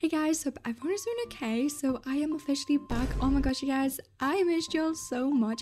Hey guys, hope everyone's doing okay. So I am officially back. Oh my gosh, you guys, I missed y'all so much.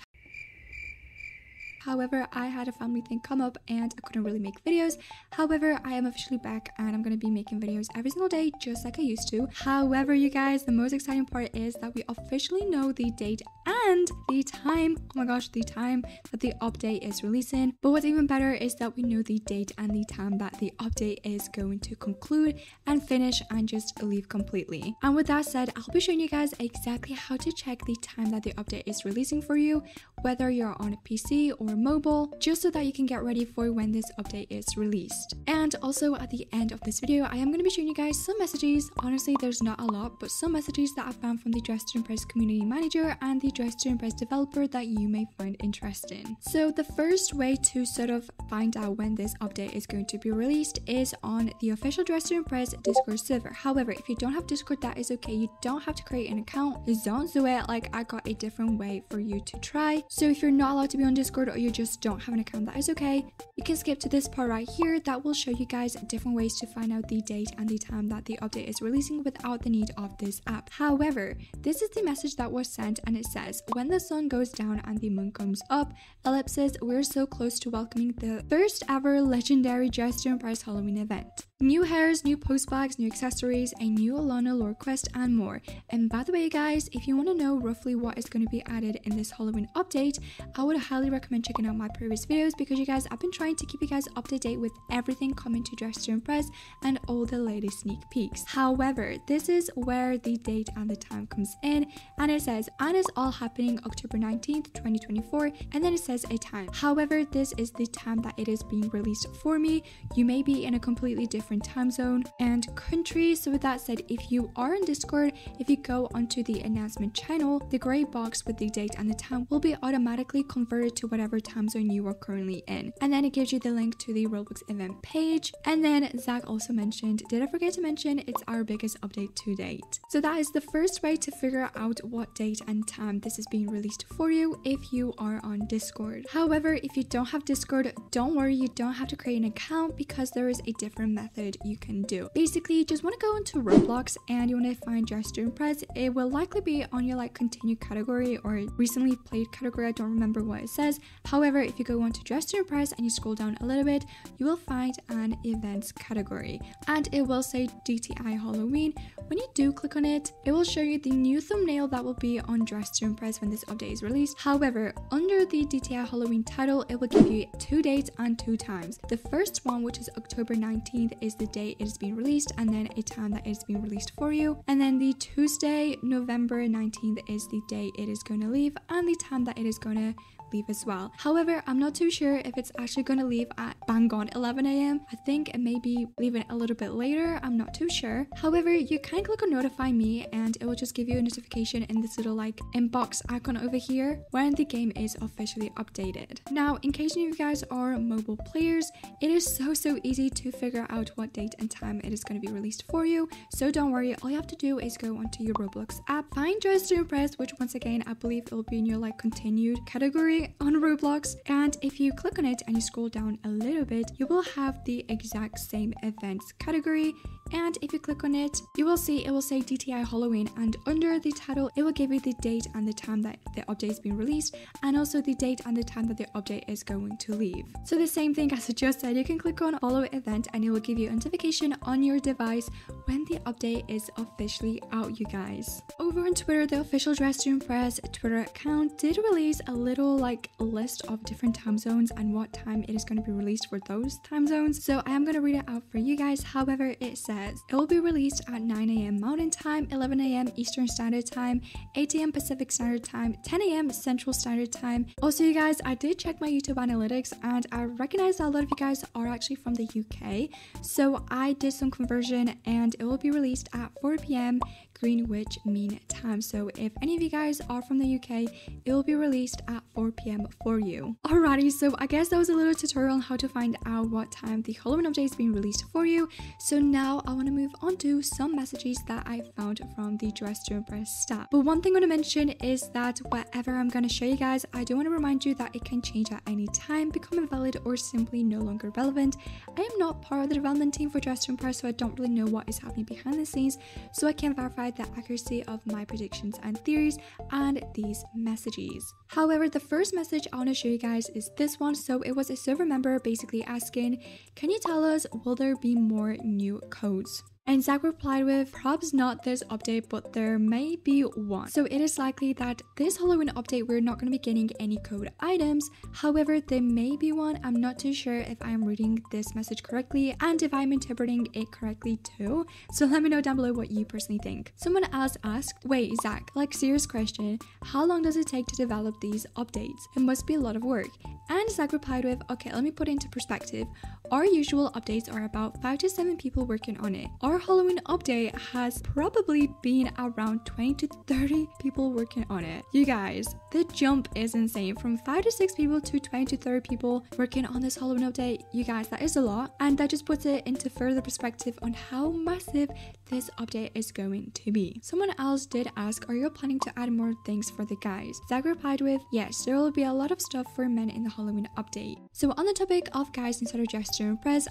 However, I had a family thing come up and I couldn't really make videos. However, I am officially back and I'm going to be making videos every single day just like I used to. However, you guys, the most exciting part is that we officially know the date and the time. Oh my gosh, the time that the update is releasing. But what's even better is that we know the date and the time that the update is going to conclude and finish and just leave completely. And with that said, I'll be showing you guys exactly how to check the time that the update is releasing for you, whether you're on a PC or mobile, just so that you can get ready for when this update is released. And also at the end of this video, I am going to be showing you guys some messages. Honestly, there's not a lot, but some messages that I found from the Dress to Impress community manager and the Dress to Impress developer that you may find interesting. So the first way to sort of find out when this update is going to be released is on the official Dress to Impress Discord server. However, if you don't have Discord, that is okay. You don't have to create an account. Don't do it like I got a different way for you to try. So if you're not allowed to be on Discord or you just don't have an account, that is okay. You can skip to this part right here that will show you guys different ways to find out the date and the time that the update is releasing without the need of this app. However, this is the message that was sent and it says, when the sun goes down and the moon comes up, ellipsis, we're so close to welcoming the first ever legendary to Impress Halloween event. New hairs, new post bags, new accessories, a new Alana lore quest, and more. And by the way, guys, if you want to know roughly what is going to be added in this Halloween update, I would highly recommend checking out my previous videos because you guys, I've been trying to keep you guys up to date with everything coming to Dress to Impress and all the latest sneak peeks. However, this is where the date and the time comes in, and it says, and it's all happening October 19th, 2024, and then it says a time. However, this is the time that it is being released for me. You may be in a completely different time zone and country. So, with that said, if you are in Discord, if you go onto the announcement channel, the gray box with the date and the time will be automatically converted to whatever time zone you are currently in. And then it gives you the link to the Roblox event page. And then Zach also mentioned, did I forget to mention, it's our biggest update to date. So, that is the first way to figure out what date and time this is being released for you if you are on Discord. However, if you don't have Discord, don't worry, you don't have to create an account because there is a different method you can do. Basically, you just want to go into Roblox and you want to find your to press. It will likely be on your like continued category or recently played category. I don't remember what it says. However, if you go onto Dress to Impress and you scroll down a little bit, you will find an events category and it will say DTI Halloween. When you do click on it, it will show you the new thumbnail that will be on Dress to Impress when this update is released. However, under the DTI Halloween title, it will give you two dates and two times. The first one, which is October 19th, is the date it is being released and then a time that it is being released for you. And then the Tuesday, November 19th is the day it is going to leave and the time that it is going to leave as well. However, I'm not too sure if it's actually going to leave at bang on 11 a.m. I think it may be leaving a little bit later. I'm not too sure. However, you can click on notify me and it will just give you a notification in this little like inbox icon over here when the game is officially updated. Now, in case you guys are mobile players, it is so so easy to figure out what date and time it is going to be released for you. So don't worry, all you have to do is go onto your Roblox app, find Dress to Impress, which once again I believe it will be in your like continued category on Roblox. And if you click on it and you scroll down a little bit, you will have the exact same events category. And if you click on it, you will see it will say DTI Halloween, and under the title, it will give you the date and the time that the update is being released, and also the date and the time that the update is going to leave. So, the same thing as I just said, you can click on follow event, and it will give you a notification on your device when the update is officially out, you guys. Over on Twitter, the official Dress to Impress Twitter account did release a little like list of different time zones and what time it is going to be released for those time zones. So I am going to read it out for you guys. However, it says it will be released at 9 a.m. Mountain Time, 11 a.m. Eastern Standard Time, 8 a.m. Pacific Standard Time, 10 a.m. Central Standard Time. Also, you guys, I did check my YouTube analytics and I recognize that a lot of you guys are actually from the UK. So I did some conversion and it will be released at 4 p.m. Greenwich Mean Time. So if any of you guys are from the UK, it will be released at 4 p.m. for you. Alrighty, so I guess that was a little tutorial on how to find out what time the Halloween update is being released for you. So now I want to move on to some messages that I found from the Dress to Impress staff. But one thing I want to mention is that whatever I'm going to show you guys, I do want to remind you that it can change at any time, become invalid, or simply no longer relevant. I am not part of the development team for Dress to Impress, so I don't really know what is happening behind the scenes, so I can't verify the accuracy of my predictions and theories and these messages. However, the first message I want to show you guys is this one. So it was a server member basically asking, Can you tell us, will there be more new codes? And Zach replied with, Probs not this update, but there may be one. So it is likely that this Halloween update we're not going to be getting any code items. However, there may be one. I'm not too sure if I'm reading this message correctly and if I'm interpreting it correctly too. So let me know down below what you personally think. Someone else asked, Wait, Zach, like serious question, how long does it take to develop these updates? It must be a lot of work. And Zach replied with, Okay, let me put it into perspective. Our usual updates are about 5 to 7 people working on it. Our Halloween update has probably been around 20 to 30 people working on it. You guys, the jump is insane. From 5 to 6 people to 20 to 30 people working on this Halloween update. You guys, that is a lot. And that just puts it into further perspective on how massive this update is going to be. Someone else did ask, Are you planning to add more things for the guys? Zach replied with, Yes, there will be a lot of stuff for men in the Halloween update. So, on the topic of guys of Dress to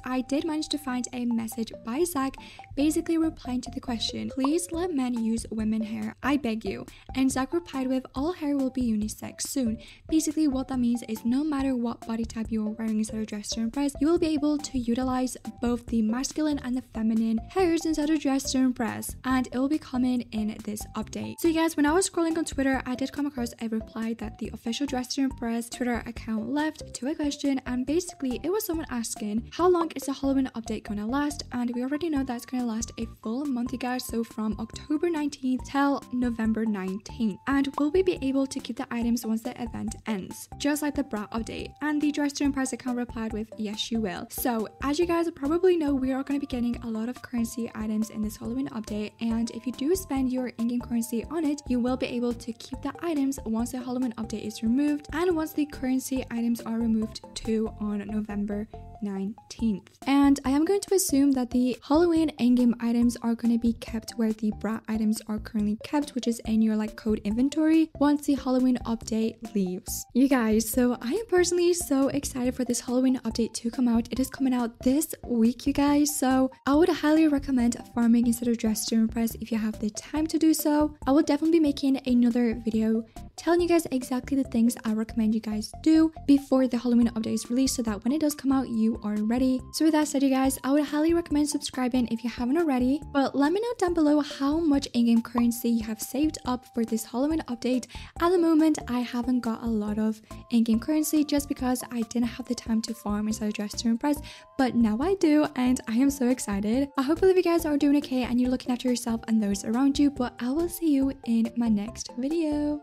I did manage to find a message by Zach basically replying to the question, Please let men use women hair, I beg you. And Zach replied with, All hair will be unisex soon. Basically, what that means is no matter what body type you are wearing instead of Dress to Impress, you will be able to utilize both the masculine and the feminine hairs instead of Dress to Impress, and it will be coming in this update. So, you guys, when I was scrolling on Twitter, I did come across a reply that the official Dress to Impress Twitter account left to a question, and basically, it was someone asking, How long is the Halloween update gonna last? And we already know that's gonna last a full month, you guys, so from October 19th till November 19th. And will we be able to keep the items once the event ends? Just like the bra update. And the Dress to Impress account replied with, Yes, you will. So, as you guys probably know, we are gonna be getting a lot of currency items in this Halloween update, and if you do spend your in-game currency on it, you will be able to keep the items once the Halloween update is removed, and once the currency items are removed too on November 19th. And I am going to assume that the Halloween in-game items are going to be kept where the bra items are currently kept, which is in your like code inventory once the Halloween update leaves. You guys, so I am personally so excited for this Halloween update to come out. It is coming out this week, you guys. So I would highly recommend farming instead of Dress to Impress if you have the time to do so. I will definitely be making another video telling you guys exactly the things I recommend you guys do before the Halloween update is released so that when it does come out, you are ready. So with that said, you guys, I would highly recommend subscribing if you haven't already. But let me know down below how much in-game currency you have saved up for this Halloween update. At the moment, I haven't got a lot of in-game currency just because I didn't have the time to farm inside Dress to Impress, but now I do and I am so excited. I hope you guys are doing okay and you're looking after yourself and those around you, but I will see you in my next video.